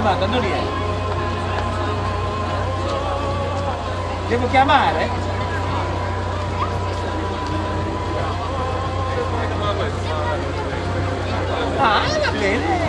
chiamata, non riesco. Devo chiamare? Ah, va bene.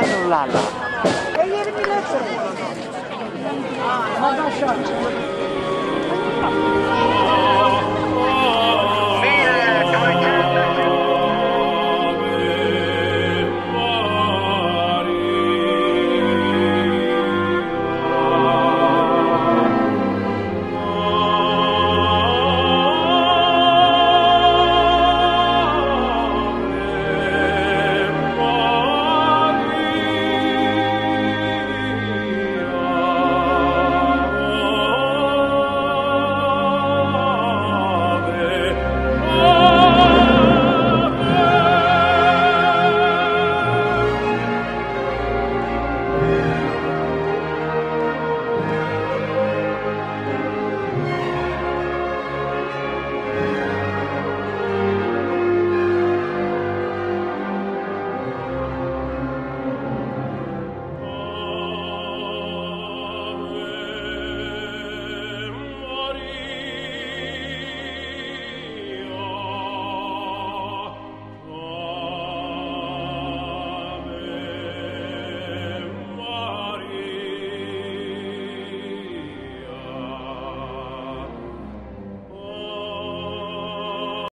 taraftan nurlarla. E 20 metre. Madaşar.